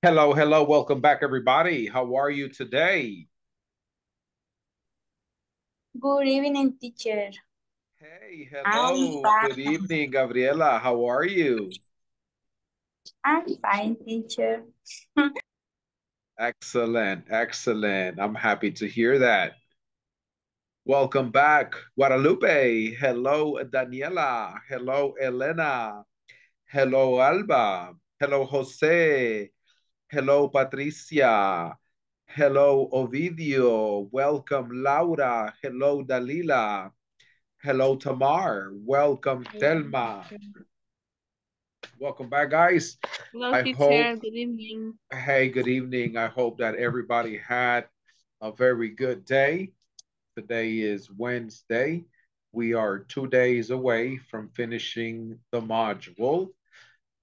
Hello, hello. Welcome back, everybody. How are you today? Good evening, teacher. Hey, hello. Good evening, Gabriela. How are you? I'm fine, teacher. Excellent, excellent. I'm happy to hear that. Welcome back, Guadalupe. Hello, Daniela. Hello, Elena. Hello, Alba. Hello, Jose. Hello, Patricia. Hello, Ovidio. Welcome, Laura. Hello, Dalila. Hello, Tamar. Welcome, Telma. Welcome back, guys. Hello, I teacher. hope- Good evening. Hey, good evening. I hope that everybody had a very good day. Today is Wednesday. We are two days away from finishing the module.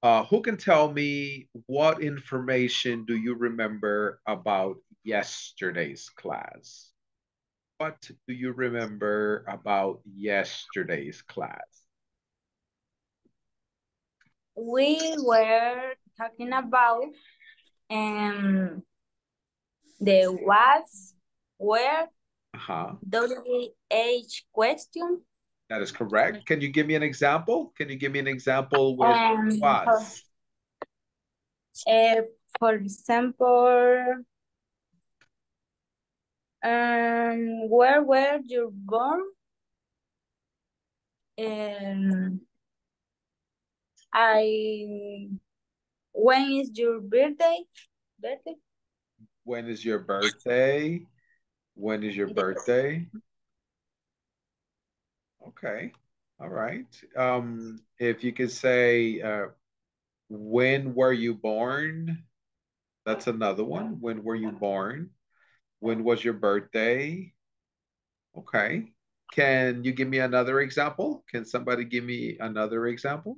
Uh, who can tell me what information do you remember about yesterday's class? What do you remember about yesterday's class? We were talking about um the was, where, Uh-huh. WH question. That is correct. Can you give me an example? Can you give me an example with Um, was? Uh, for example, um, where were you born? Um, I, when is your birthday? Birthday? When is your birthday? When is your birthday? Okay. All right. Um, if you could say, uh, when were you born? That's another one. When were you born? When was your birthday? Okay. Can you give me another example? Can somebody give me another example?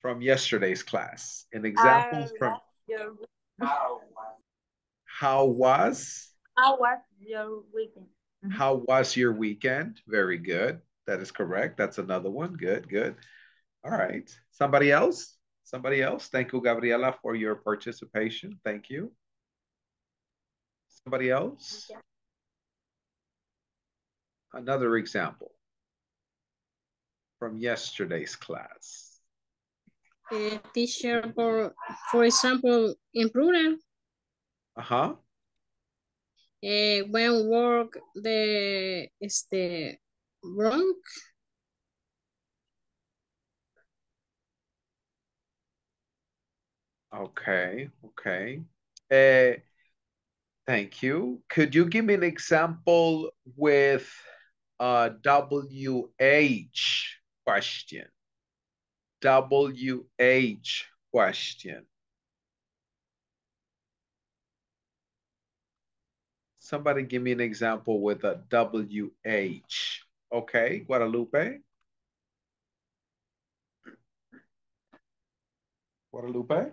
From yesterday's class. An example How from was your, how was how was your weekend? Mhm. How was your weekend? Very good. That is correct. That's another one. Good, good. All right. Somebody else? Somebody else? Thank you, Gabriela, for your participation. Thank you. Somebody else? Okay. Another example from yesterday's class. Uh, teacher, for, for example, in plural, Uh, when work the este wrong, Okay, okay. Uh, thank you. Could you give me an example with a WH question? WH question. Somebody give me an example with a WH. Okay, Guadalupe. Guadalupe.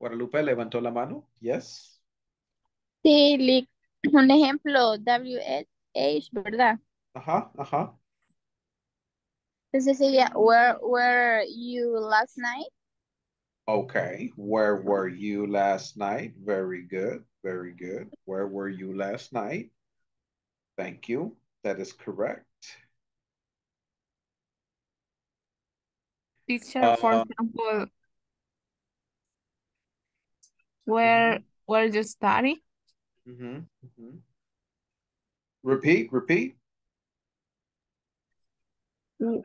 Guadalupe levantó la mano. Yes. Sí, li- un ejemplo, WH, ¿verdad? Ajá, ajá. Entonces sería, where were you last night? Okay. Where were you last night? Very good. Very good. Where were you last night? Thank you. That is correct. Teacher, for Uh, example, where where you study? mhm, mhm. Repeat, repeat.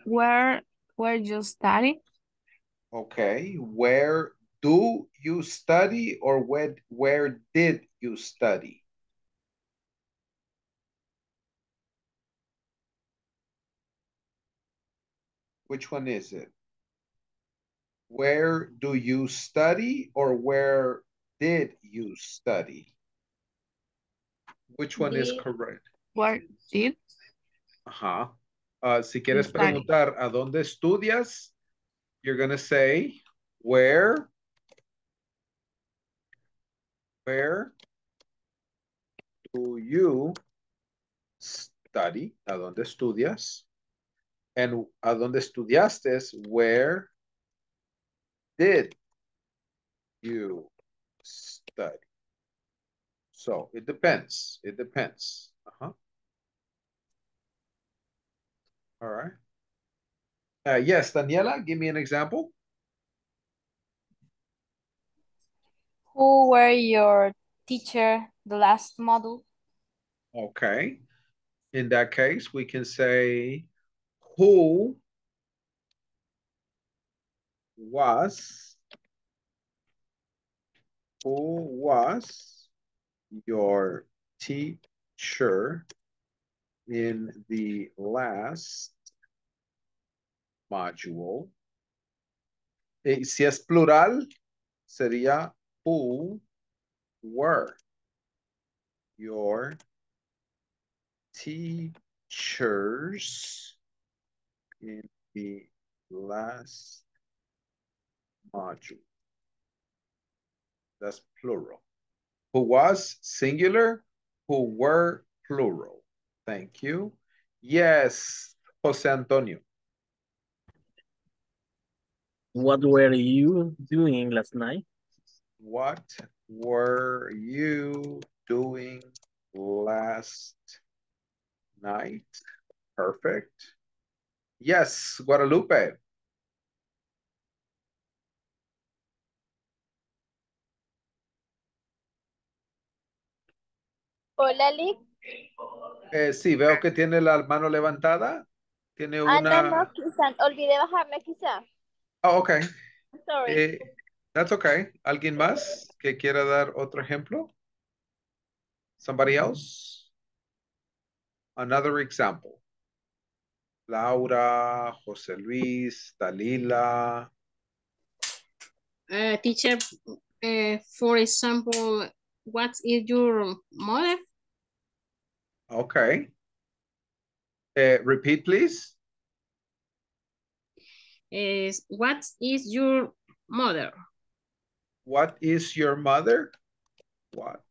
Where where you study? Okay. Where do you study or where, where did you study? Which one is it? Where do you study or where did you study? Which one is correct? Where did? Ajá. Uh, si quieres study. preguntar a dónde estudias, you're gonna say, where, where do you study? ¿A dónde estudias? And a donde estudiaste, where did you study? So it depends. It depends. Uh-huh. All right. Uh, yes, Daniela, give me an example. Who were your teacher the last model? Okay. In that case, we can say who was who was your teacher in the last module? Eh, si es plural, sería who were your teachers in the last module. That's plural. Who was singular, who were plural. Thank you. Yes, Jose Antonio. What were you doing last night? What were you doing last night? Perfect. Yes, Guadalupe. Hola, Lick. Eh, sí, veo que tiene la mano levantada. Tiene Ah, no, una... no, quizá, olvidé bajarme quizá. Oh, ok. Sorry. Eh, that's okay. ¿Alguien más que quiera dar otro ejemplo? Somebody else? Another example. Laura, José Luis, Dalila. Uh, teacher, uh, for example, what is your mother? Okay. Eh, repeat, please. Is what is your mother? What is your mother? What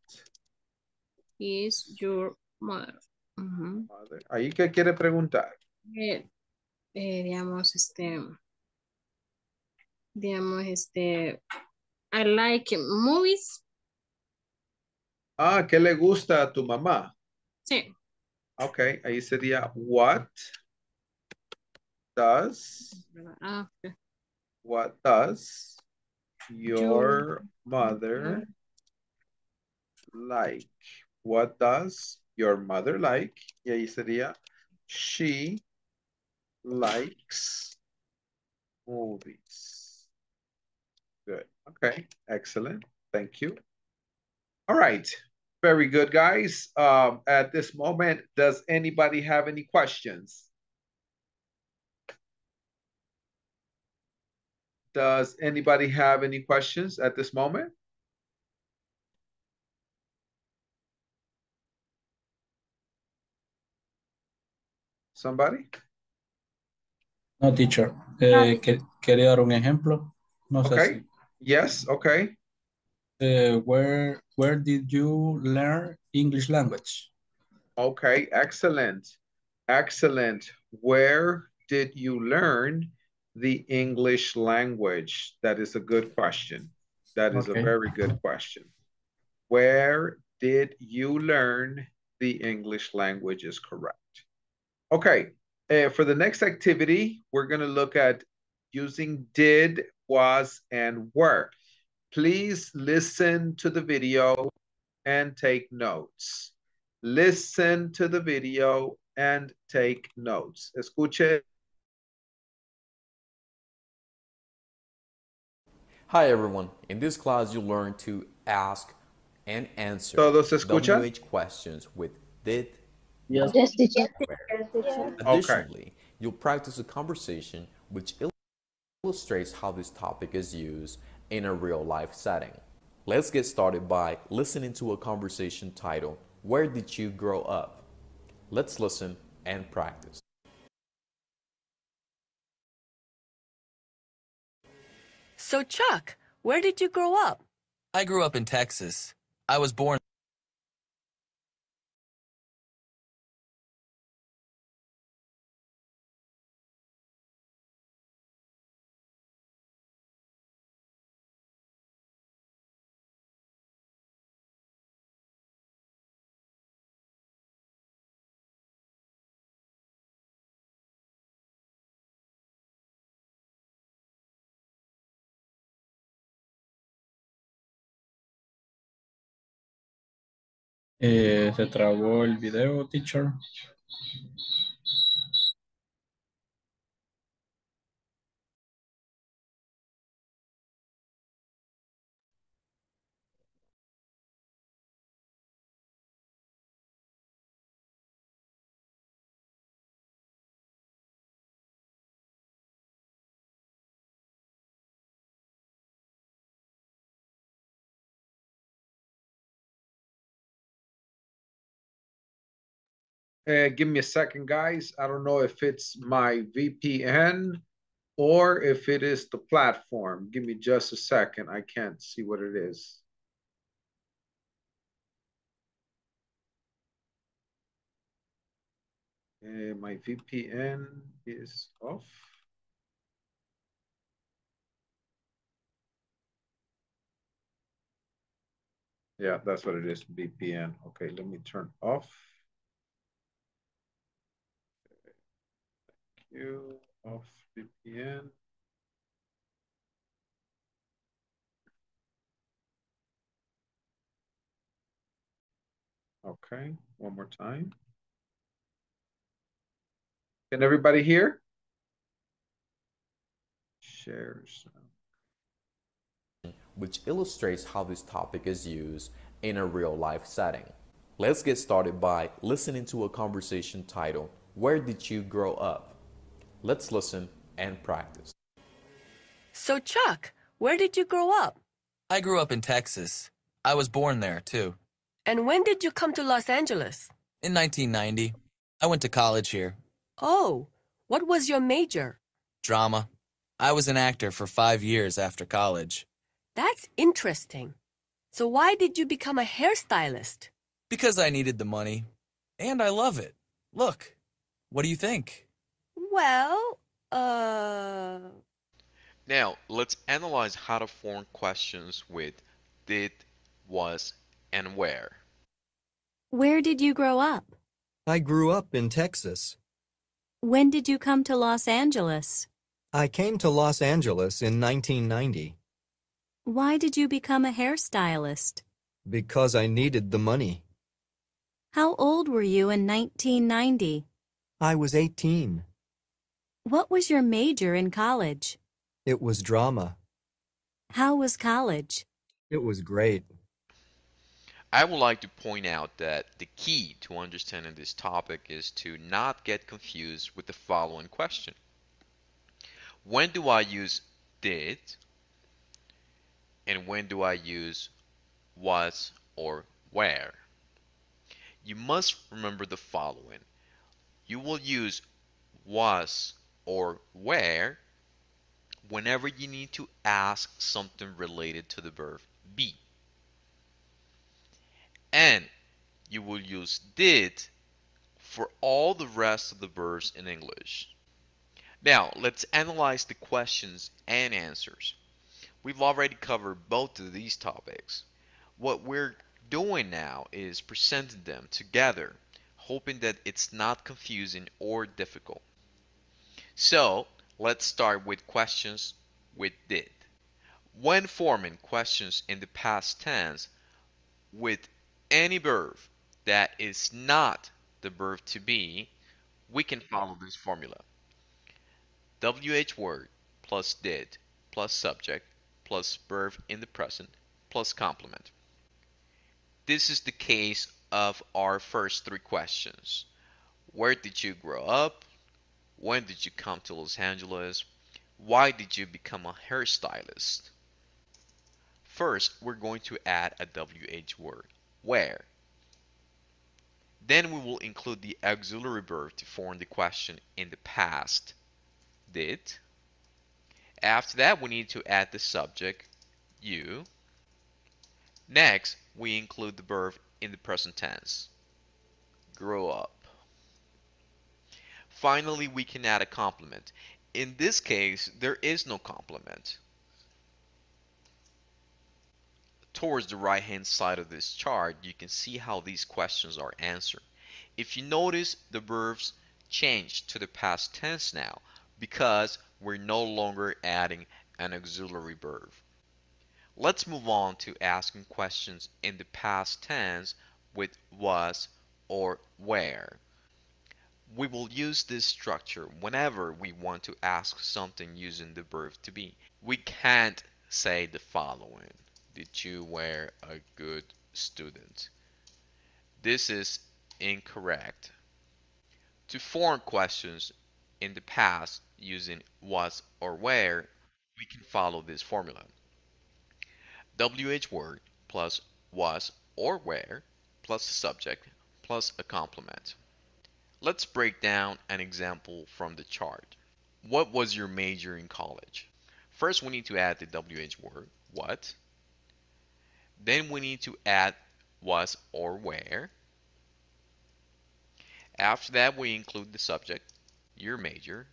Is your mother? Ujú. mother? Ahí qué quiere preguntar. Eh, eh, digamos, este, digamos, este, I like movies. Ah, ¿qué le gusta a tu mamá? Sí. Ok, ahí sería what does Ah, what does your mother like? What does your mother like? Y ahí sería she likes movies. Good. Okay, excellent. Thank you. All right. Very good, guys. Um, at this moment, does anybody have any questions? Does anybody have any questions at this moment? Somebody? No, teacher. Eh, que- quería dar un ejemplo. No sé Okay. Yes, okay. si. eh, where, where did you learn English language? Okay, excellent. Excellent. Where did you learn the English language? That is a good question. That is a very good question. Where did you learn the English language is correct. Okay, uh, for the next activity, we're going to look at using did, was, and were. Please listen to the video and take notes. Listen to the video and take notes. Escuche. Hi everyone, in this class you'll learn to ask and answer ¿Todos escuchan? WH questions with did, Yes. Yes, teacher. Okay. Additionally, you'll practice a conversation which illustrates how this topic is used in a real life setting. Let's get started by listening to a conversation titled, Where Did You Grow Up? Let's listen and practice. So, Chuck, where did you grow up? I grew up in Texas. I was born Eh, se trabó el video, teacher. Uh, give me a second, guys. I don't know if it's my VPN or if it is the platform. Give me just a second. I can't see what it is. Uh, my VPN is off. Yeah, that's what it is, VPN. Okay, let me turn off. Thank you, off VPN. Okay, one more time. Can everybody hear? Shares. which illustrates how this topic is used in a real life setting. Let's get started by listening to a conversation titled, Where Did You Grow Up? Let's listen and practice. So, Chuck, where did you grow up? I grew up in Texas. I was born there, too. And when did you come to Los Angeles? In 1990, I went to college here. Oh, what was your major? Drama. I was an actor for five years after college. That's interesting. So, why did you become a hairstylist? Because I needed the money. And I love it. Look, what do you think? Well, uh. Now, let's analyze how to form questions with did, was, and where. Where did you grow up? I grew up in Texas. When did you come to Los Angeles? I came to Los Angeles in 1990 Why did you become a hairstylist? because I needed the money. How old were you in 1990? I was 18. What was your major in college? It was drama. How was college? It was great. I would like to point out that the key to understanding this topic is to not get confused with the following question. When do I use did? And when do I use was or where? You must remember the following. You will use was or where whenever you need to ask something related to the verb be. And you will use did for all the rest of the verbs in English. Now, let's analyze the questions and answers. We've already covered both of these topics. What we're doing now is presenting them together, hoping that it's not confusing or difficult. So, let's start with questions with did. When forming questions in the past tense with any verb that is not the verb to be, we can follow this formula. WH word plus did plus subject plus verb in the present plus complement. This is the case of our first three questions. Where did you grow up? When did you come to Los Angeles? Why did you become a hairstylist? First, we're going to add a WH word, where. Then we will include the auxiliary verb to form the question in the past, did. After that, we need to add the subject, you. Next, we include the verb in the present tense, grow up. Finally, we can add a complement. In this case, there is no complement. Towards the right hand side of this chart, you can see how these questions are answered. If you notice, the verbs change to the past tense now because we're no longer adding an auxiliary verb. Let's move on to asking questions in the past tense with was or where. We will use this structure whenever we want to ask something using the verb to be. We can't say the following. Did you wear a good student? This is incorrect. To form questions in the past using was or where, we can follow this formula. WH word plus was or where plus the subject plus a complement. Let's break down an example from the chart. What was your major in college? First, we need to add the WH word, what. Then we need to add was or where. After that, we include the subject, your major.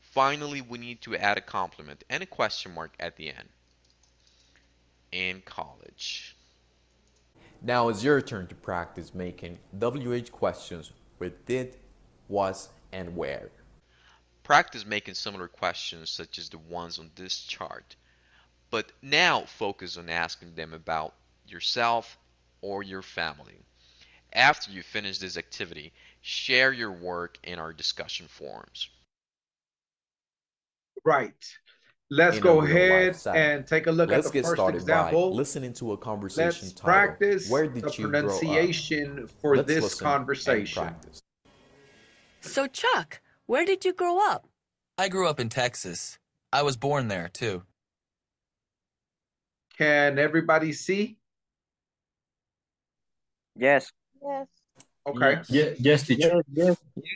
Finally, we need to add a complement and a question mark at the end. In college. Now it's your turn to practice making WH questions with did, was, and where. Practice making similar questions such as the ones on this chart, but now focus on asking them about yourself or your family. After you finish this activity, share your work in our discussion forums. Right. Let's go ahead and take a look Let's at the get first started example. by listening to a conversation Let's titled, practice Where did the you grow up? pronunciation for Let's this conversation. practice. So, Chuck, where did you grow up? I grew up in Texas. I was born there, too. Can everybody see? Yes. Yes. Okay. Ye- yes, teacher.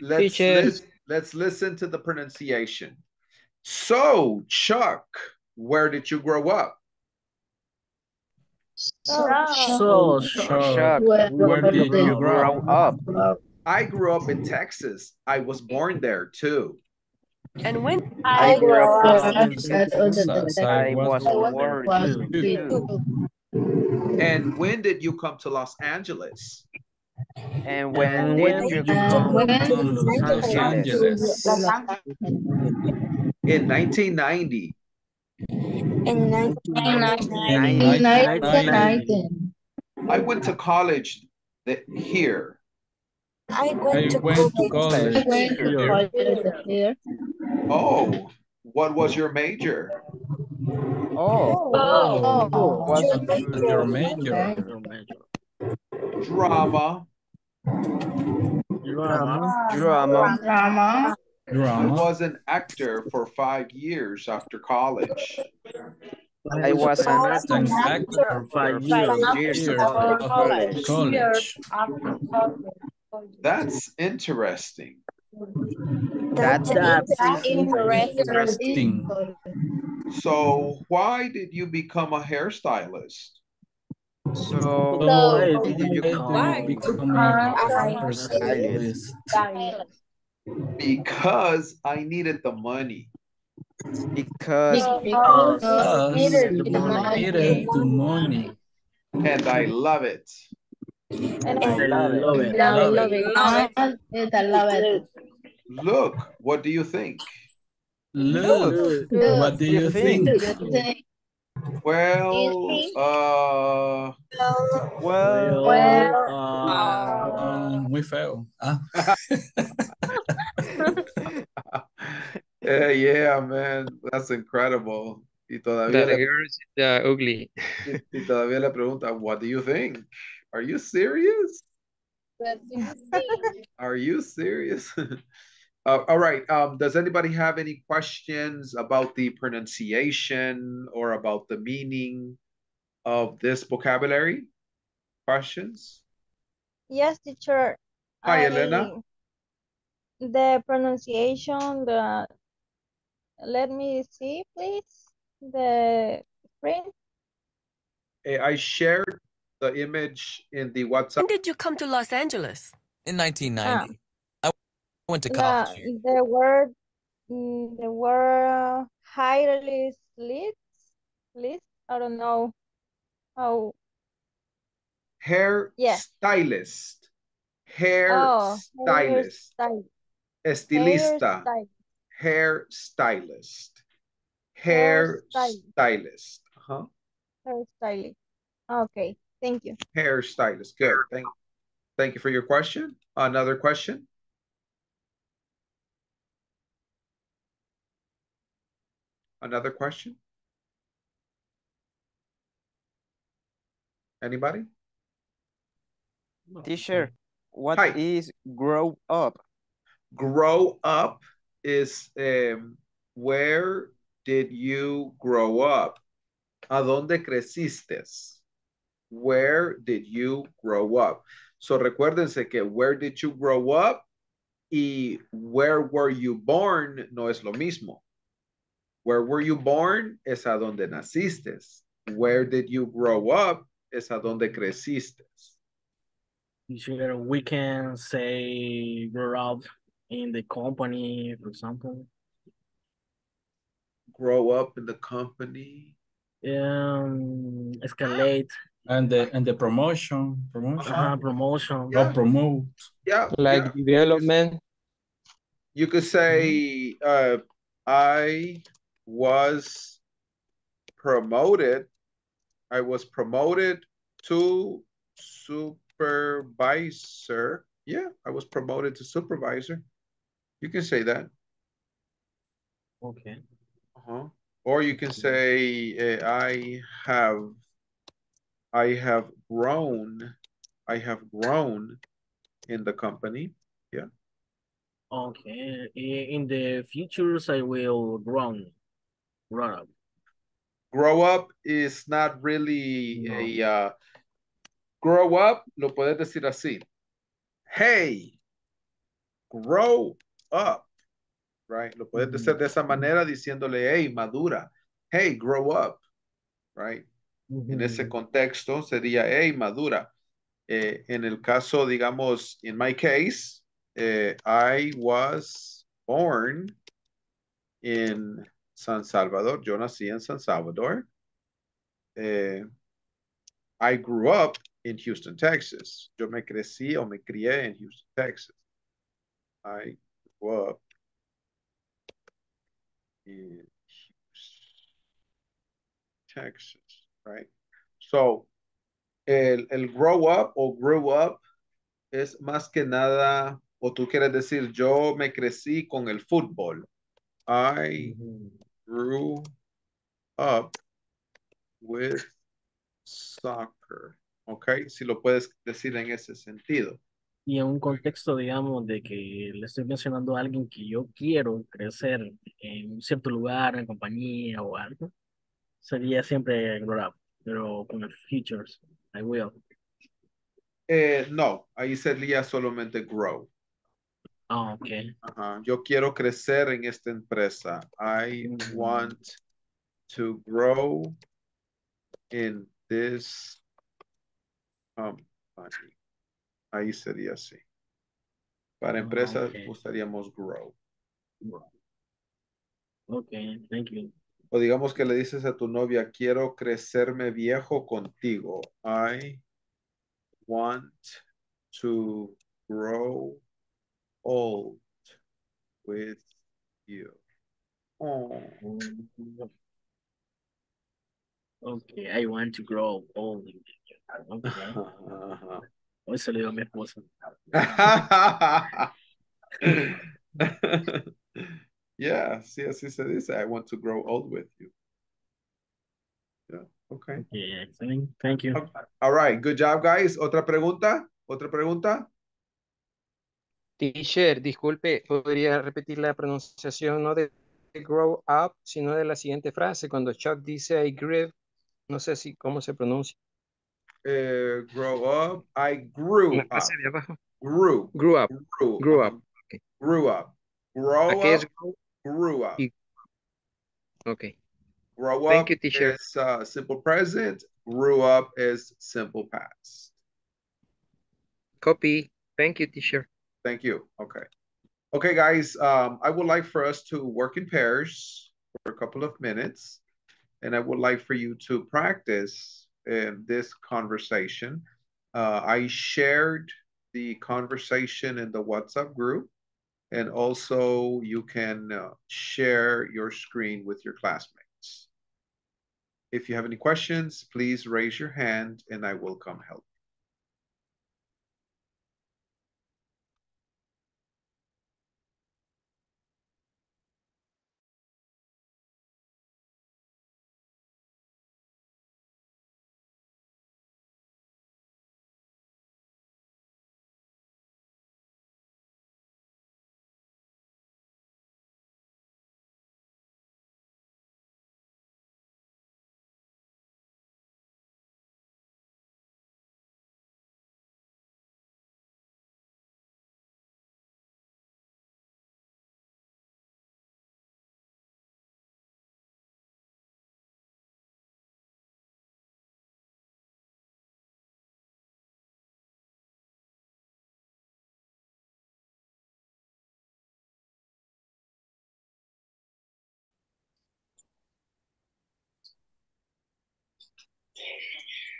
Let's, teacher. lis- let's listen to the pronunciation. So, Chuck, where did you grow up? So, Chuck, where, did you grow up? I grew up in Texas. I was born there too. And when? I grew up in Texas. I was born too. And when did you come to Los Angeles? And when did you come to Los Angeles? In 1990. In 1990. I went to college th- here. I I went to went to college. here. Oh, what was your major? Oh, Oh, oh what's Your major. Drama. Drama? Drama. Drama. I was an actor for five years after college. I was an actor An actor for five years years after after college. college. That's interesting. That's Interesting. So, why did you become a hairstylist? So, So, why why did you come become a hairstylist? Because I needed the money. Because Because you needed the money. And I love it. I love it. Love it. Love it. I love it. Look, what do you think? Look, what do you think? Well, uh, Well, Um, we fell. Ah. yeah, yeah, man, that's incredible. Y todavía, le, girls the ugly. y, y todavía le pregunta, what do you think? Are you serious? Are you serious? Uh, all right. Um, does anybody have any questions about the pronunciation or about the meaning of this vocabulary? Questions? Yes, teacher. Hi, I- Elena. The pronunciation, the, let me see, please, the screen. Eh, I shared the image in the WhatsApp. When did you come to Los Angeles? In 1990. I went to The, college. the word, mm, the word highly list, list, I don't know how, Hair Yeah. stylist. Hair oh, stylist. hairstyle, Estilista. hairstyle. Hair stylist. Hair Hairstyle. stylist. Huh? Hairstyling. Okay, Thank you. Hairstylist. Good. Thank, thank you for your question. Another question? Another question? Anybody? Teacher, what Hi. is grow up? Grow up is um, where did you grow up? ¿A dónde creciste? Where did you grow up? So recuérdense que where did you grow up y where were you born no es lo mismo. Where were you born es a donde naciste. Where did you grow up es a donde creciste. Teacher, we can say grow up in the company, for example. Grow up in the company. Um, escalate. And the and the promotion, promotion. Uh, promotion. Or promote. Yeah. Like yeah. development. You could say, uh, I was promoted. I was promoted to supervisor. Yeah, I was promoted to supervisor. You can say that. Okay. Uh-huh. Or you can say, uh, I have, I have grown, I have grown in the company. Yeah. Okay. In the futures, I will run. Run up. Grow up is not really No. a, uh, grow up, lo puedes decir así. Hey, grow up, right? Lo puedes decir de esa manera diciéndole, hey, madura. Hey, grow up, right? En ese contexto sería, hey, madura. Eh, en el caso, digamos, in my case, eh, I was born in San Salvador. Yo nací en San Salvador. Eh, I grew up in Houston, Texas. Yo me crecí o me crié en Houston, Texas. I grew up in Houston, Texas, right? So, el, el grow up o grew up es más que nada, o tú quieres decir, yo me crecí con el fútbol. I grew up with soccer. Ok, si lo puedes decir en ese sentido. Y en un contexto, digamos, de que le estoy mencionando a alguien que yo quiero crecer en un cierto lugar, en compañía o algo, sería siempre grow up, pero con el futures, I will. Eh, no, ahí sería solamente grow. Ah, ok. Ajá, Yo quiero crecer en esta empresa. I want to grow in this company. Ahí sería así. Para empresas ok. usaríamos grow. Ok, thank you. O digamos que le dices a tu novia, quiero crecerme viejo contigo. I want to grow old with you. Oh. Okay, I want to grow old. Okay. Se lo digo a mi esposa. yeah, sí, así se dice. I want to grow old with you. Yeah, okay. Yeah, excellent. Thank you. All right, good job, guys. ¿Otra pregunta? ¿Otra pregunta? Teacher, disculpe, ¿podría repetir la pronunciación no de grow up, sino de la siguiente frase? Cuando Chuck dice I grew, no sé si cómo se pronuncia. Eh, grow up. I grew up. de abajo. Grew. Grew up. Grew, up. Grew up. Grow ¿A qué es up. Grew up. Y- Ok. Grow Thank up you, teacher. is uh, simple present. Grew up is simple past. Copy. Thank you, teacher. Thank you. Okay. Okay, guys, um, I would like for us to work in pairs for a couple of minutes. And I would like for you to practice in this conversation. Uh, I shared the conversation in the WhatsApp group. And also you can uh, share your screen with your classmates. If you have any questions, please raise your hand and I will come help.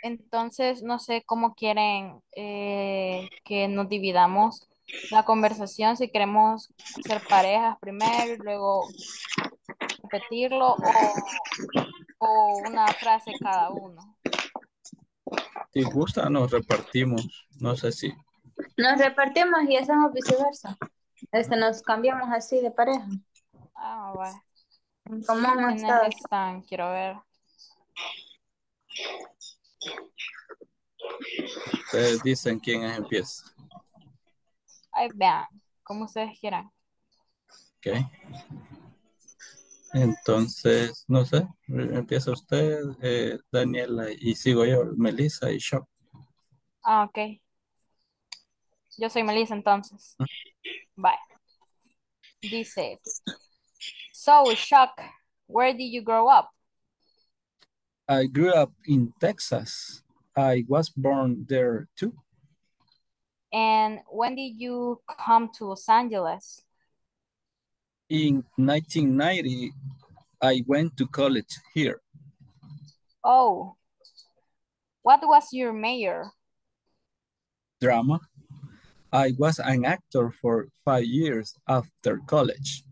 Entonces, no sé cómo quieren eh, que nos dividamos la conversación, si queremos ser parejas primero y luego repetirlo o, o una frase cada uno. Si gusta, nos repartimos. No sé si. Nos repartimos y hacemos viceversa. Este, nos cambiamos así de pareja. Ah, bueno. ¿Cómo hemos ¿Quiénes estado? están? Quiero ver. Ustedes dicen quién es empieza. Ay, vean, como ustedes quieran. Ok. Entonces, no sé, empieza usted, eh, Daniela, y sigo yo, Melissa y Shock. Ah, ok. Yo soy Melissa entonces. Bye. Dice, so Shock, where did you grow up? I grew up in Texas. I was born there too. And when did you come to Los Angeles? In 1990, I went to college here. Oh, what was your major? Drama. I was an actor for five years after college.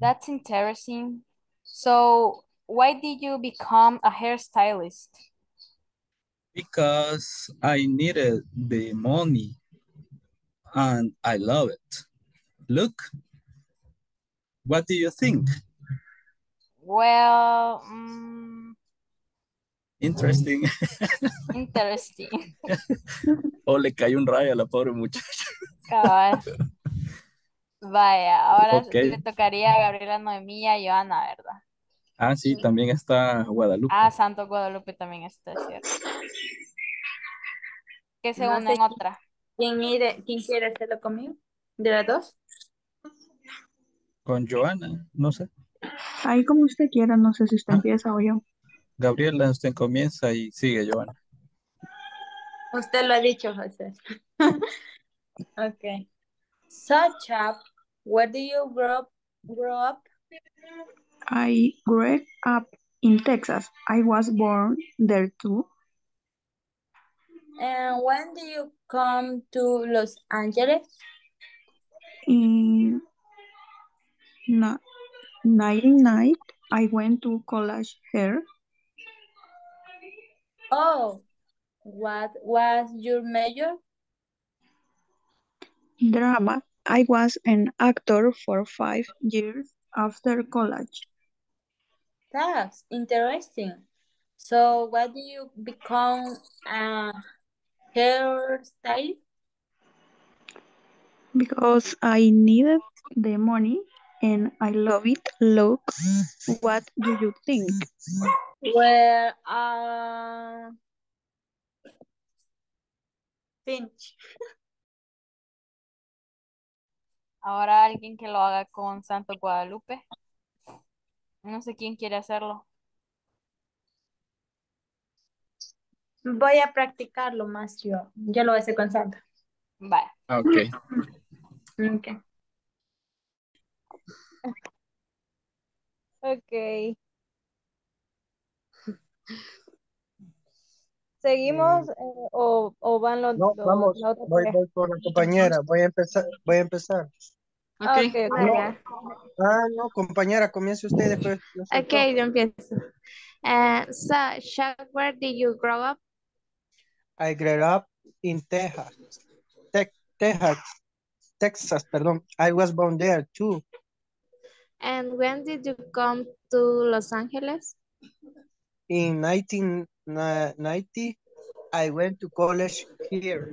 That's interesting. So, why did you become a hairstylist? Because I needed the money and I love it. Look, what do you think? Well, mm, Interesting. interesting. o le cayó un rayo a la pobre muchacha. Cabal. Vaya, ahora Ok. le tocaría a Gabriela Noemí y a Joana, ¿verdad? Ah, sí, también está Guadalupe. Ah, Santo Guadalupe también está, ¿cierto? Que se No unen sé otra. ¿Quién, quiere- quién quiere hacerlo conmigo? ¿De las dos? Con Joana, no sé. Ahí como usted quiera, no sé si Ah. usted empieza o yo. Gabriela, usted comienza y sigue Joana. Usted lo ha dicho, José. okay. So, Chap, where do you grow, grow up? I grew up in Texas. I was born there too. And when did you come to Los Angeles? In na- 99, I went to college here. Oh, what was your major? Drama. I was an actor for five years after college. That's interesting. So, what do you become a hairstylist? Because I needed the money and I love it. Look, what do you think? Well, uh, Finch. Ahora alguien que lo haga con Santo Guadalupe. No sé quién quiere hacerlo. Voy a practicarlo más yo. Yo lo voy a hacer con Santa. Vale. Ah, Ok. Okay. Ok. ¿Seguimos eh, o, o van los, No, los- vamos, otra voy, voy con la compañera, voy a empezar, voy a empezar. Ah, ok, ok. No, ah, no, compañera, comience usted después. Ok, yo empiezo. And so, Chuck, where did you grow up? I grew up in Texas. Tex Texas. Texas, perdón. I was born there too. And when did you come to Los Angeles? In 1990, I went to college here.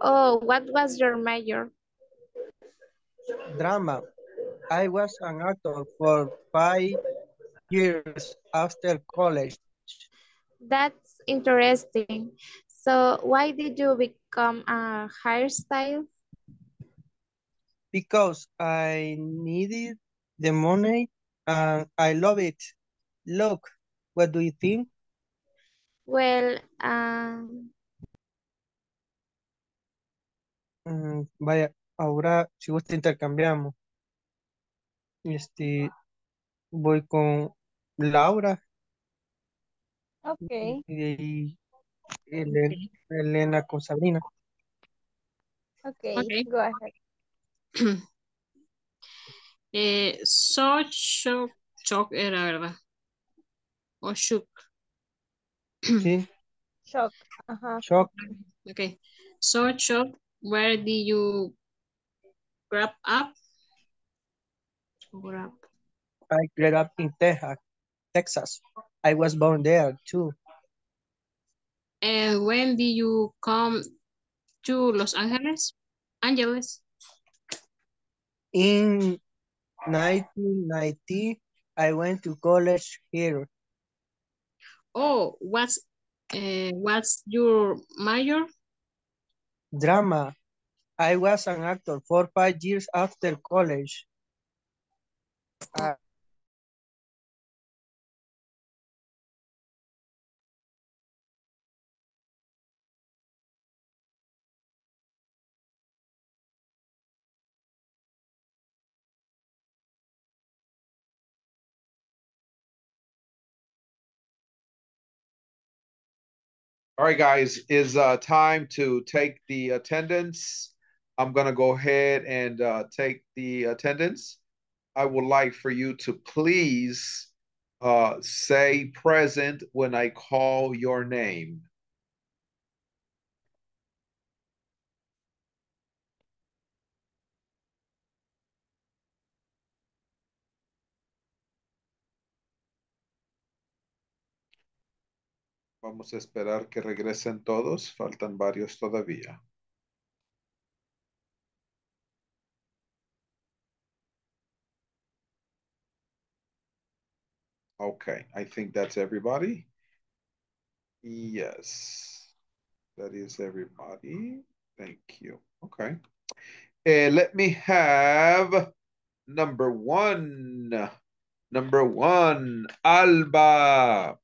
Oh, what was your major? Drama. I was an actor for five years after college. That's interesting. So why did you become a hairstyle? Because I needed the money and I love it. Look, what do you think? Well, um, Mm, vaya, ahora si gusta intercambiamos. Este, voy con Laura Okay. y Ele- Elena con Sabrina. Okay. Okay. Go ahead. Eh, so shock, shock era, ¿verdad? O shook. Sí, Shock. Ajá. shock. Okay. So shock, where did you grab up? Grab. I grew up in Texas, Texas. I was born there too. And when did you come to Los Angeles? Angeles. In 1990, I went to college here. Oh, what's uh, what's your major? Drama. I was an actor for five years after college. Uh, All right, guys, is uh, time to take the attendance. I'm gonna go ahead and uh, take the attendance. I would like for you to please uh, say present when I call your name. Vamos a esperar que regresen todos, faltan varios todavía. Okay, I think that's everybody. Yes, that is everybody. Thank you. Okay. Uh, let me have number one. Number one, Alba.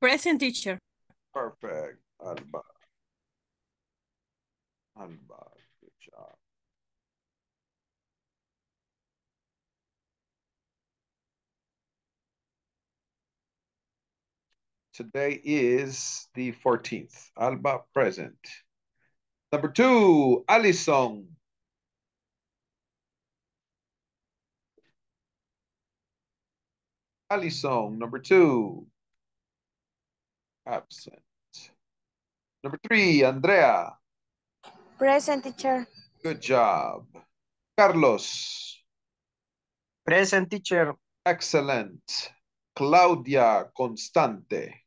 Present teacher. Perfect, Alba. Alba, good job. Today is the 14th. Alba present. Number two, Alison. Alison, number two. Absent. Number three, Andrea. Present teacher. Good job. Carlos. Present teacher. Excellent. Claudia Constante.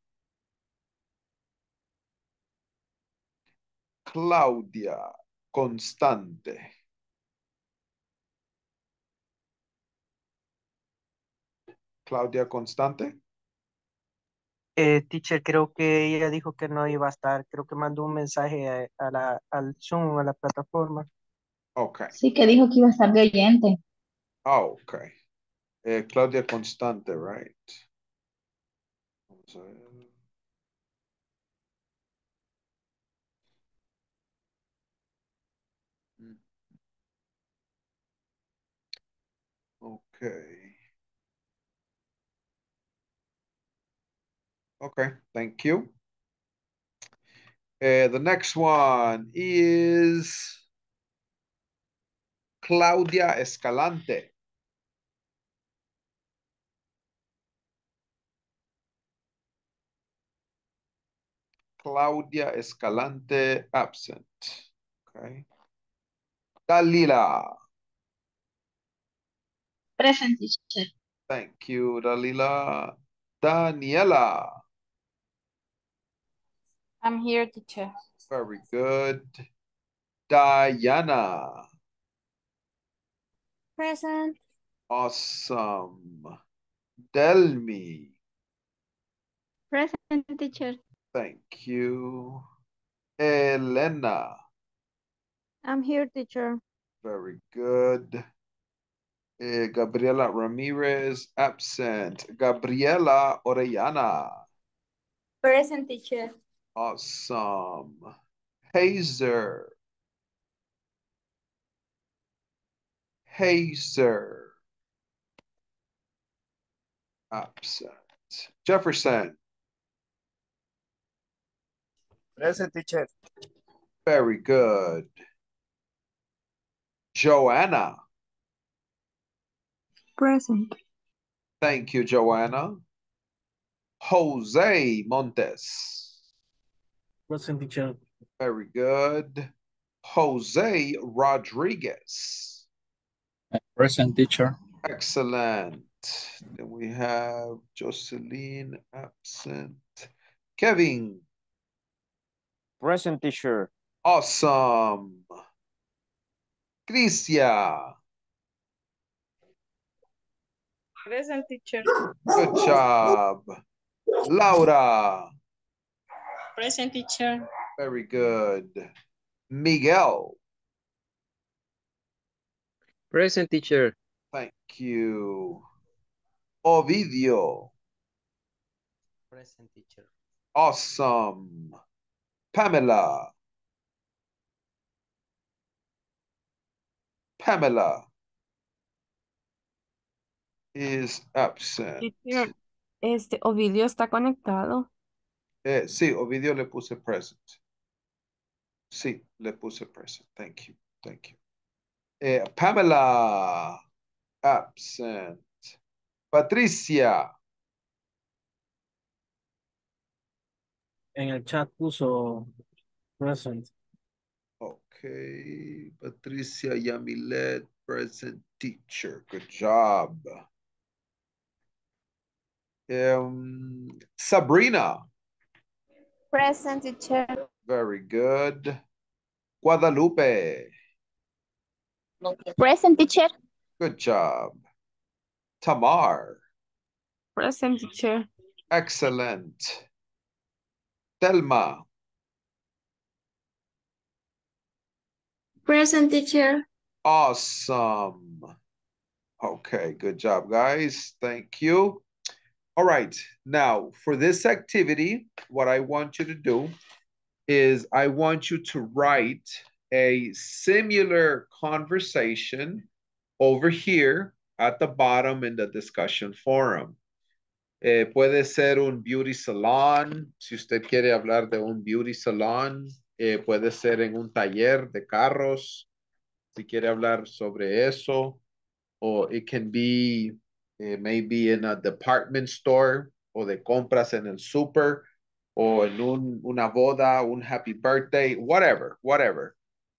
Claudia Constante. Claudia Constante. Eh, teacher, creo que ella dijo que no iba a estar. Creo que mandó un mensaje a, a la, al Zoom, a la plataforma. Okay. Sí, que dijo que iba a estar de oyente. Oh, okay. Eh, Claudia Constante, right. Vamos a ver. Okay. Okay, thank you. Uh, the next one is Claudia Escalante. Claudia Escalante absent. Okay. Dalila. Present teacher. Thank you, Dalila. Daniela. I'm here, teacher. Very good. Diana. Present. Awesome. Delmi. Present teacher. Thank you. Elena. I'm here, teacher. Very good. Eh, Gabriela Ramirez, absent. Gabriela Orellana. Present teacher. Awesome. Hazer. Hazer. Absent. Jefferson. Present teacher. Very good. Joanna. Present. Thank you, Joanna. Jose Montes. Present teacher. Very good. Jose Rodriguez. Present teacher. Excellent. Then we have Jocelyn absent. Kevin. Present teacher. Awesome. Crisia. Present teacher. Good job. Laura. Present teacher. Very good. Miguel. Present teacher. Thank you. Ovidio. Present teacher. Awesome. Pamela. Pamela is absent. Teacher, Este, Ovidio está conectado. Eh, sí, Ovidio le puse present. Sí, le puse present. Thank you. Thank you. Eh, Pamela, absent. Patricia, En el chat puso present. okay. Patricia Yamilet, present teacher. Good job. Um, Sabrina, Present teacher. very good. Guadalupe, Present teacher. good job. Tamar, Present teacher. excellent. Telma, Present teacher. awesome. Okay, good job, guys. Thank you. All right, now for this activity, what I want you to do is I want you to write a similar conversation over here at the bottom in the discussion forum. Eh, puede ser un beauty salon, si usted quiere hablar de un beauty salon, eh, puede ser en un taller de carros, si quiere hablar sobre eso, or it can be eh, maybe in a department store o de compras en el super o en un, una boda, un happy birthday, whatever, whatever.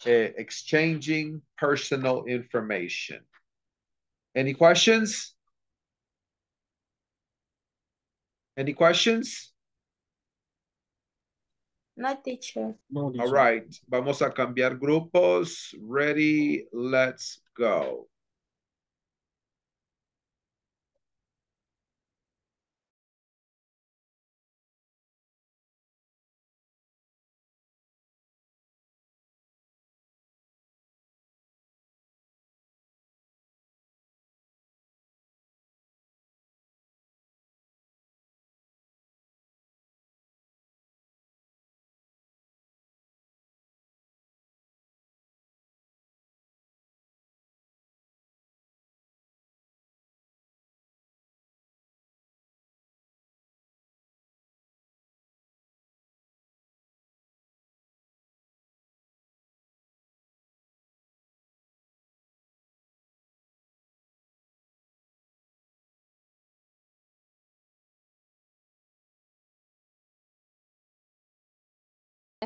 Eh, exchanging personal information. Any questions? Any questions? No teacher. No, All right, vamos a cambiar grupos. Ready, let's go.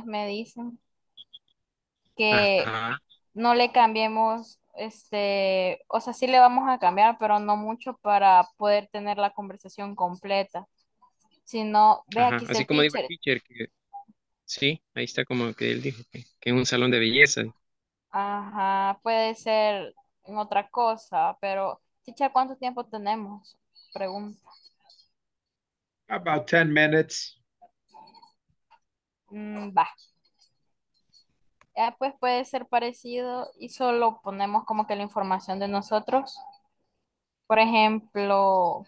Me dicen que Ajá. no le cambiemos, este, o sea, sí le vamos a cambiar, pero no mucho para poder tener la conversación completa. Si no, ve Ajá. aquí está Así el como dijo el teacher. teacher, que sí, ahí está como que él dijo que, que es un salón de belleza. Ajá, puede ser en otra cosa, pero teacher, ¿cuánto tiempo tenemos? Pregunta. About 10 minutes. Mm, va. Ya, pues puede ser parecido y solo ponemos como que la información de nosotros. Por ejemplo,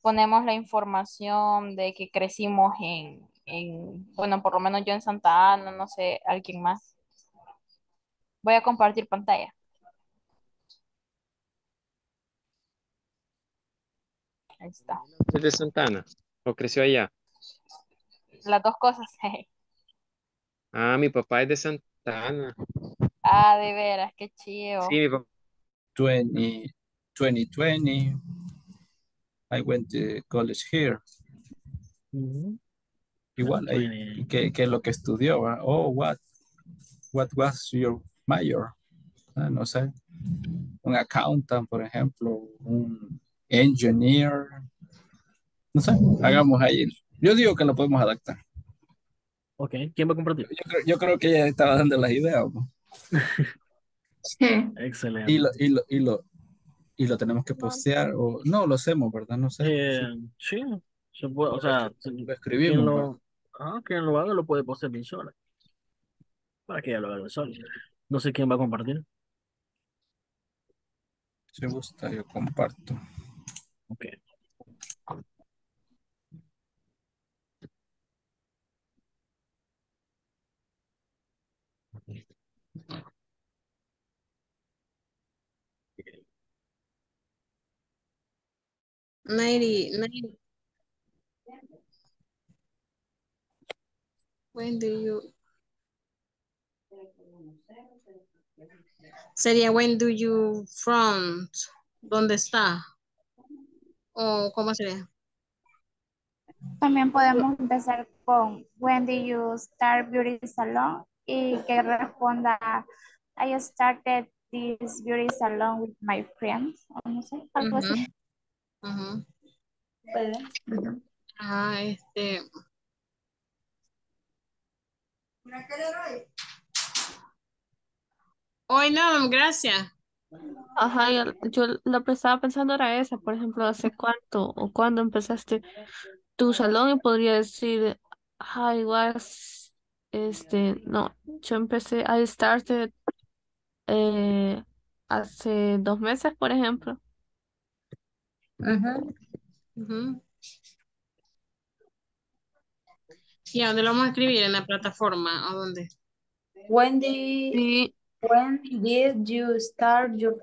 ponemos la información de que crecimos en, en, bueno, por lo menos yo en Santa Ana, no sé, alguien más. Voy a compartir pantalla. Ahí está. ¿Es de Santana? ¿O creció allá? Las dos cosas. Ah, mi papá es de Santana. Ah, de veras, qué chido. Sí, mi papá. 20, 2020, I went to college here. Igual, ahí, ¿qué, qué es lo que estudió? Oh, what, what was your major? Ah, no sé. Un accountant, por ejemplo, un engineer. No sé, hagamos ahí. Yo digo que lo podemos adaptar. Ok, ¿quién va a compartir? Yo creo, yo creo que ella estaba dando las ideas. ¿no? Excelente. Y lo, y lo, y lo, y lo tenemos que postear o no lo hacemos, ¿verdad? No sé. Eh, sí, se puede, o sea, lo escribimos. quien ¿verdad? lo, ah, quien lo haga lo puede postear bien sola. Para que ella lo haga sola. No sé quién va a compartir. Si gusta, yo comparto. Ok. Ninety, ninety. When do you? Sería when do you front? ¿Dónde está? ¿O cómo sería? También podemos empezar con When did you start beauty salon? Y que responda I started this beauty salon with my friends. O no sé, algo así. Ujú. Puede. Ah, este. Hoy no, gracias. Ajá, yo, yo lo que estaba pensando era esa, por ejemplo, ¿hace cuánto o cuándo empezaste tu salón? Y podría decir, I was, este, no, yo empecé, I started eh, hace dos meses, por ejemplo. Ujú. ¿Y a dónde lo vamos a escribir? ¿En la plataforma? ¿O dónde? When did, Sí, when did you start your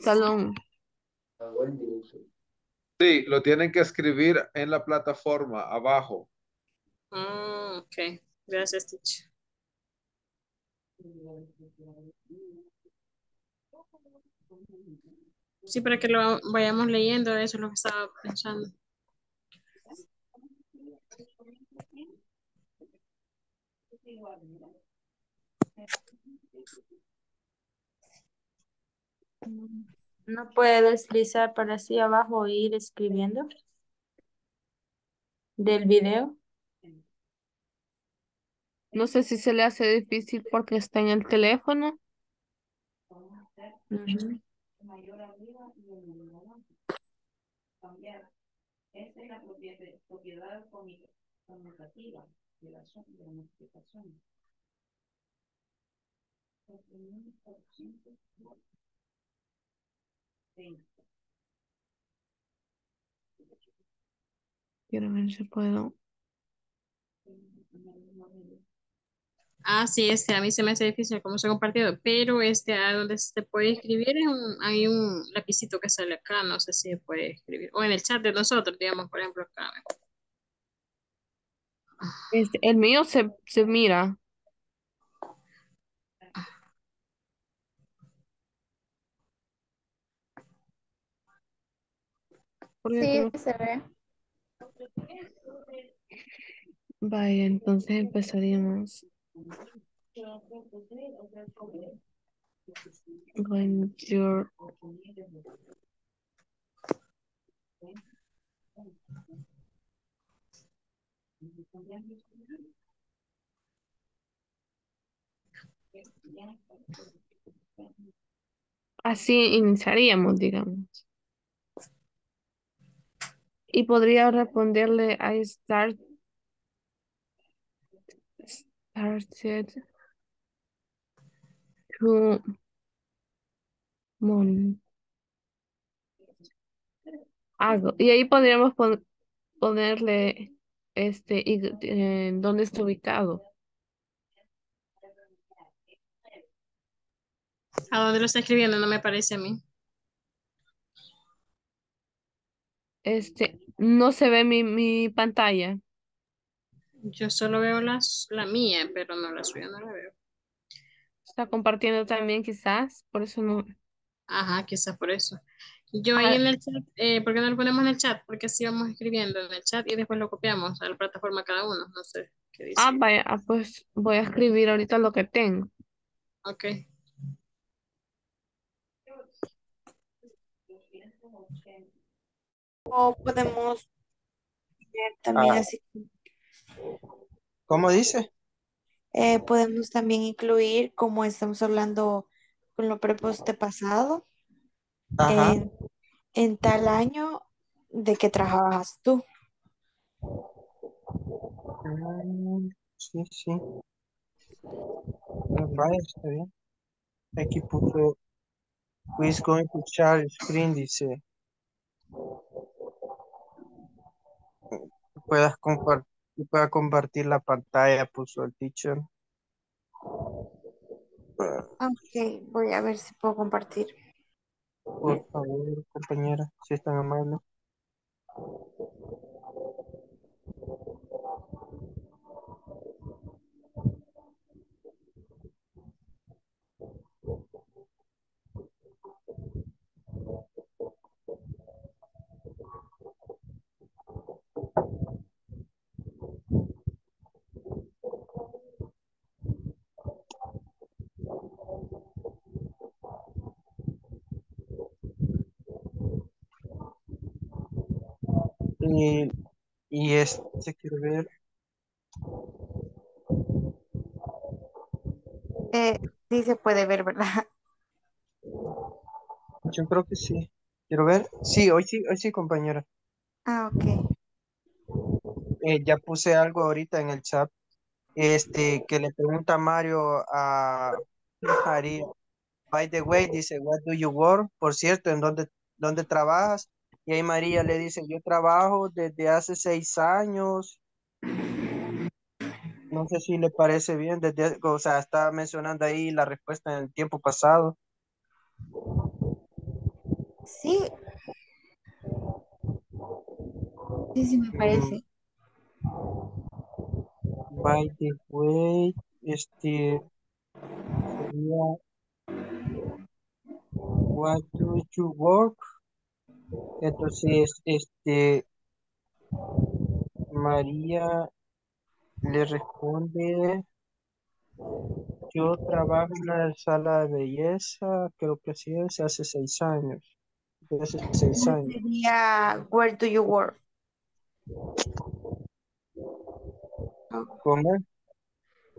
salón. Sí, lo tienen que escribir en la plataforma abajo. Mm, ok, gracias, teacher. Sí, para que lo vayamos leyendo, eso es lo que estaba pensando. No puede deslizar para así abajo e ir escribiendo del video. No sé si se le hace difícil porque está en el teléfono. Esa es la propiedad, propiedad conmutativa de la, de la multiplicación. Yo también se puedo Ah, sí, este, a mí se me hace difícil cómo se ha compartido, pero este, a donde se puede escribir es un- hay un lapicito que sale acá, no sé si se puede escribir, o en el chat de nosotros, digamos, por ejemplo, acá. Este, el mío se, se mira. Porque Sí, se ve. Vaya, entonces empezaríamos. When you're Así iniciaríamos, digamos. Y podría responderle I start started to algo. Y ahí podríamos pon- ponerle este y eh, dónde está ubicado. ¿A dónde lo está escribiendo? No me parece a mí. Este, no se ve mi, mi pantalla. Yo solo veo las, la mía, pero no la suya, no la veo. Está compartiendo también quizás, por eso no. Ajá, quizás por eso. Yo ahí Ah. en el chat, eh, ¿por qué no lo ponemos en el chat? Porque así vamos escribiendo en el chat y después lo copiamos a la plataforma cada uno. No sé qué dice. Ah, vaya, ah, pues voy a escribir ahorita lo que tengo. Ok. O podemos ver también Ah. así, ¿Cómo dice? eh, podemos también incluir, como estamos hablando con lo prepuesto pasado, Ajá. en, en tal año de que trabajas tú. Mm, sí, sí. Ah, Vaya, está bien. Aquí puso, who is going to share screen, dice. Puedas compartir, pueda compartir la pantalla, puso el teacher. Ah, Ok, voy a ver si puedo compartir. Por favor, compañera, si es tan amable. Y, y este, quiero ver. Eh, sí se puede ver, ¿verdad? Yo creo que sí. Quiero ver. Sí, hoy sí, hoy sí, compañera. Ah, ok. Eh, ya puse algo ahorita en el chat. Este, que le pregunta Mario a María. By the way, dice, what do you work? Por cierto, ¿en dónde, dónde trabajas? Y ahí María le dice, yo trabajo desde hace seis años. No sé si le parece bien, desde, o sea, está mencionando ahí la respuesta en el tiempo pasado. Sí. Sí, sí, me parece. by the way, este, sería, what do you work? Entonces, este, María le responde, yo trabajo en la sala de belleza, creo que así es, hace seis años. Hace seis años. Sería, where do you work? ¿Cómo?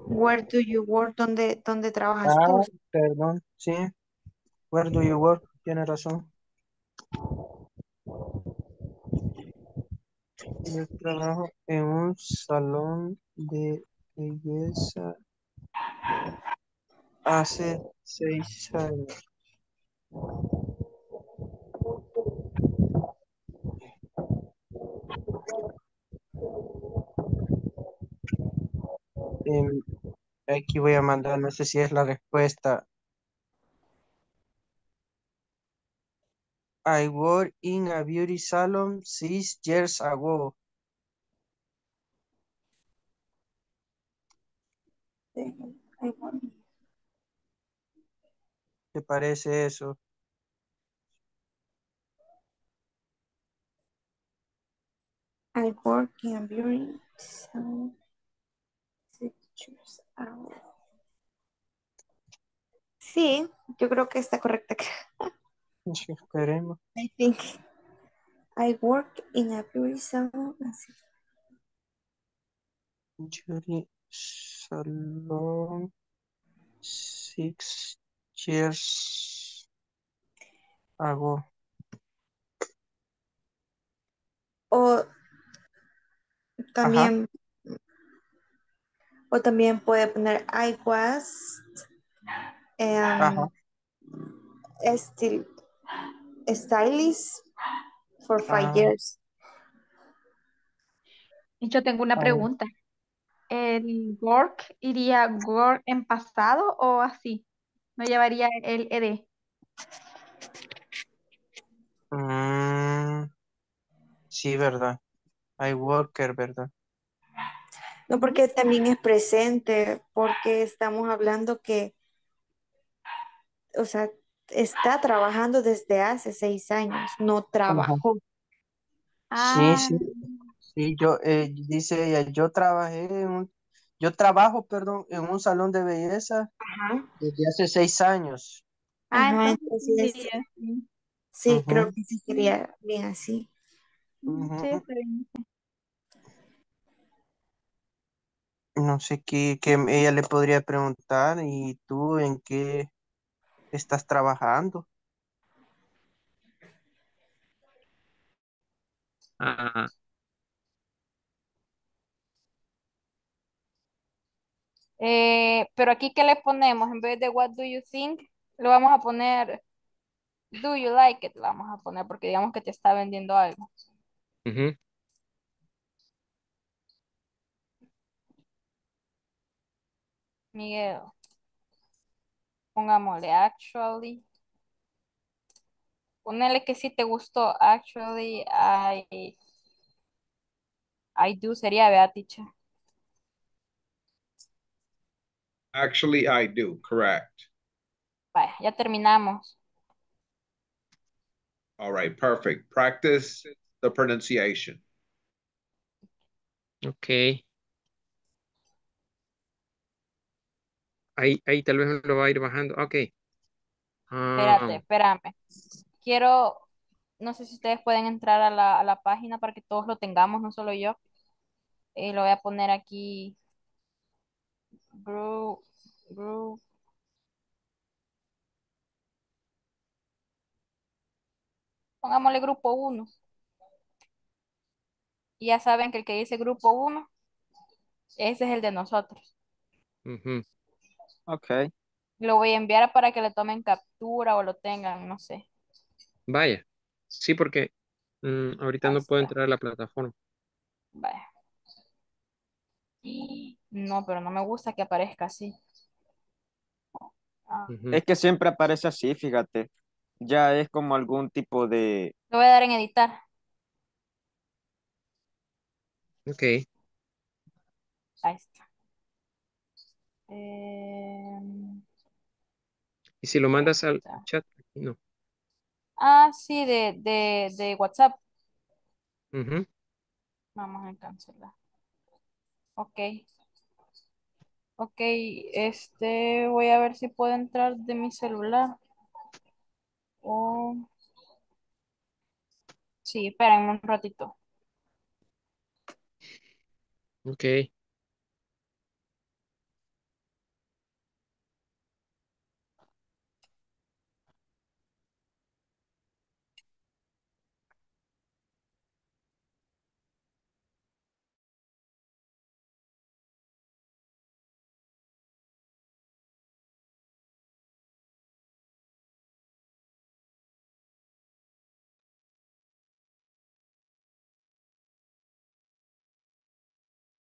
Where do you work? ¿Dónde, dónde trabajas tú? Ah, perdón, sí. Where do you work? Tiene razón. Yo trabajo en un salón de belleza hace seis años. Em, aquí voy a mandar, no sé si es la respuesta. I worked in a beauty salon six years ago. ¿Te parece eso? I work in a beauty salon six years ago. Sí, yo creo que está correcta. Esperemos. I think I work in a. Así. Beauty salon. Six years ago. O también, o también puede poner I was um, still stylist for five Ah. years. Yo tengo una Ah. pregunta. ¿El work iría work en pasado o así? ¿No llevaría el ed? Mm, sí, verdad. I worker, ¿verdad? No, porque también es presente, porque estamos hablando que, o sea, está trabajando desde hace seis años, no trabajó. Sí, sí. Sí, yo, eh, dice ella, yo trabajé en un, yo trabajo, perdón, en un salón de belleza desde hace seis años. Ah, Ajá, entonces entonces, sí, sí. sí, creo que sí sería bien así. Sí. No sé qué, qué ella le podría preguntar, ¿y tú en qué estás trabajando? Ah, Eh, pero aquí, ¿qué le ponemos? En vez de what do you think, le vamos a poner do you like it, le vamos a poner porque digamos que te está vendiendo algo. ujú. Miguel. Pongámosle actually. Ponele que sí te gustó. Actually, I, I do sería, vea, teacher. Actually, I do, correct. Vaya, ya terminamos. All right, perfect. Practice the pronunciation. Ok. Ahí, ahí tal vez lo va a ir bajando. Ok. Espérate, Ah, espérame. Quiero, no sé si ustedes pueden entrar a la, a la página para que todos lo tengamos, no solo yo. Eh, lo voy a poner aquí. Group, group. Pongámosle grupo 1. Y ya saben que el que dice grupo 1, ese es el de nosotros. ujú. Ok. Lo voy a enviar para que le tomen captura o lo tengan, no sé. Vaya. Sí, porque mm, ahorita no puedo entrar a la plataforma. Vaya. No, pero no me gusta que aparezca así. Ah. Es que siempre aparece así, fíjate. Ya es como algún tipo de... Lo voy a dar en editar. Ok. Ahí está. Em, Y si lo mandas al chat, no. Ah, sí, de, de, de WhatsApp. Ujú. Vamos a cancelar. Ok. Ok, este, voy a ver si puedo entrar de mi celular. O... Sí, esperen un ratito. Ok.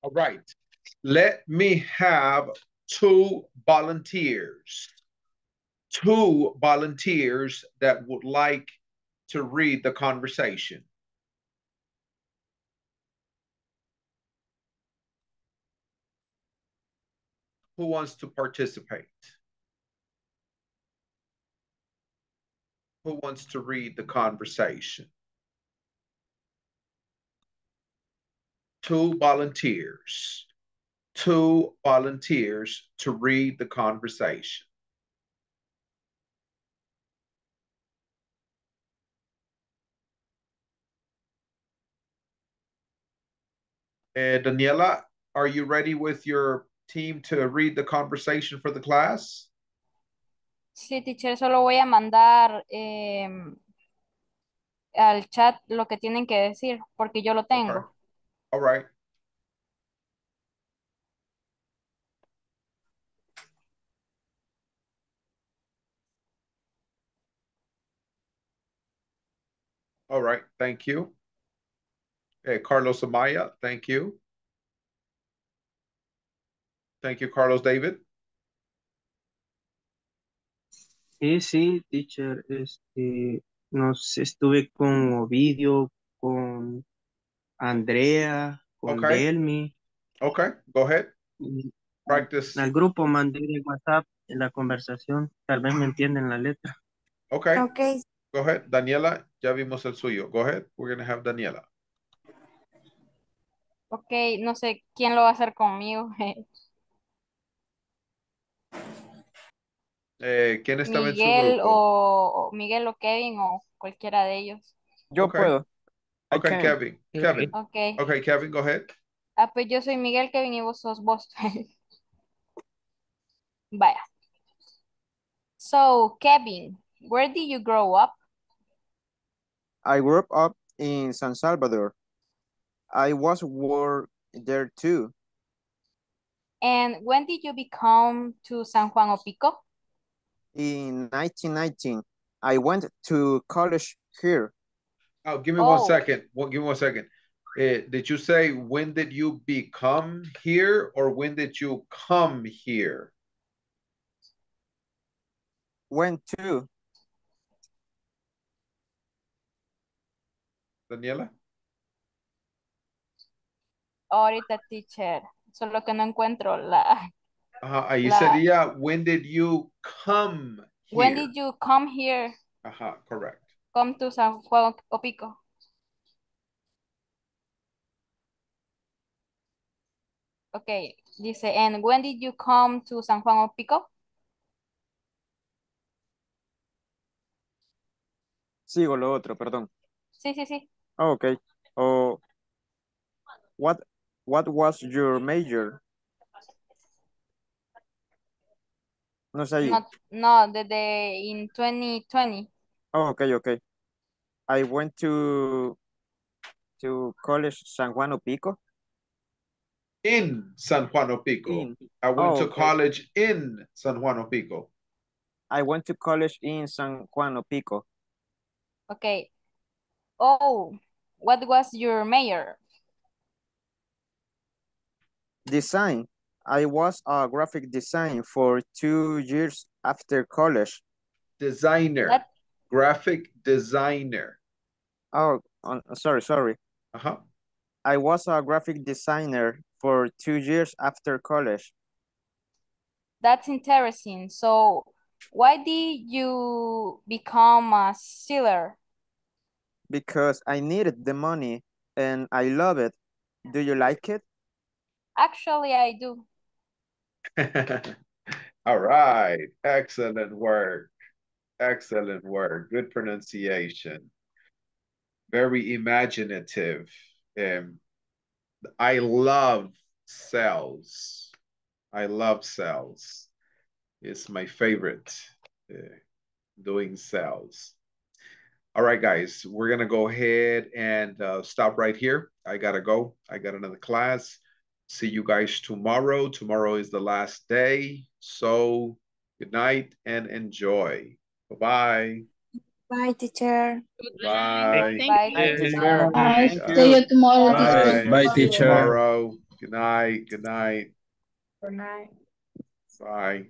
All right. Let me have two volunteers. Two volunteers that would like to read the conversation. Who wants to participate? Who wants to read the conversation? two volunteers, two volunteers to read the conversation. Uh, Daniela, are you ready with your team to read the conversation for the class? Sí, teacher, solo voy a mandar eh, al chat lo que tienen que decir, porque yo lo tengo. All right. All right, thank you. Eh, Carlos Amaya, thank you. Thank you, Carlos David. Sí, sí, teacher, este, no sé, estuve con Ovidio, con Andrea, con Okay. Delmi. Okay, go ahead. Practice. Al grupo mandé de WhatsApp en la conversación, tal vez me entienden la letra. Okay, Okay. go ahead. Daniela, ya vimos el suyo. Go ahead. We're gonna have Daniela. Ok, no sé quién lo va a hacer conmigo. Eh, ¿quién estaba en su Miguel grupo? o o Miguel o Kevin o cualquiera de ellos. Yo Okay. puedo. I Okay, can. Kevin. Kevin. Ok. Okay, Kevin, go ahead. Ah, pues yo soy Miguel, Kevin y vos sos vos. Vaya. So, Kevin, where did you grow up? I grew up in San Salvador. I was born there too. And when did you become to San Juan Opico? In 1919, I went to college here. Oh, give me one Oh. second. One, give me one second. Eh, did you say when did you become here or when did you come here? When to. Daniela? Ahorita, teacher. Solo que no encuentro la... Ajá, ahí La- sería when did you come here? When did you come here? Ajá, correct. Come to San Juan Opico. Okay, dice, and when did you come to San Juan Opico? Sigo lo otro, perdón. Sí, sí, sí. Oh, okay. Oh, what what was your major? No sé. No, no, desde in 2020. Oh, okay, okay. I went to to college San Juan Opico. In San Juan Opico. In. I went Oh, to okay. college in San Juan Opico. I went to college in San Juan Opico. Okay. Oh, what was your major? Design. I was a graphic design for two years after college. Designer. That- Graphic designer. Oh, uh, sorry, sorry. Uh-huh. I was a graphic designer for two years after college. That's interesting. So, why did you become a seller? because I needed the money and I love it. Do you like it? Actually, I do. All right. Excellent work. Excellent work. Good pronunciation. Very imaginative. Um, I love cells. I love cells. It's my favorite uh, doing cells. All right, guys, we're going to go ahead and uh, stop right here. I got to go. I got another class. See you guys tomorrow. Tomorrow is the last day. So good night and enjoy. Bye-bye. Bye, teacher. Bye. Bye, Bye. teacher. Bye. See you tomorrow, Bye. Bye, teacher. Tomorrow. Good night. Good night. Good night. Bye.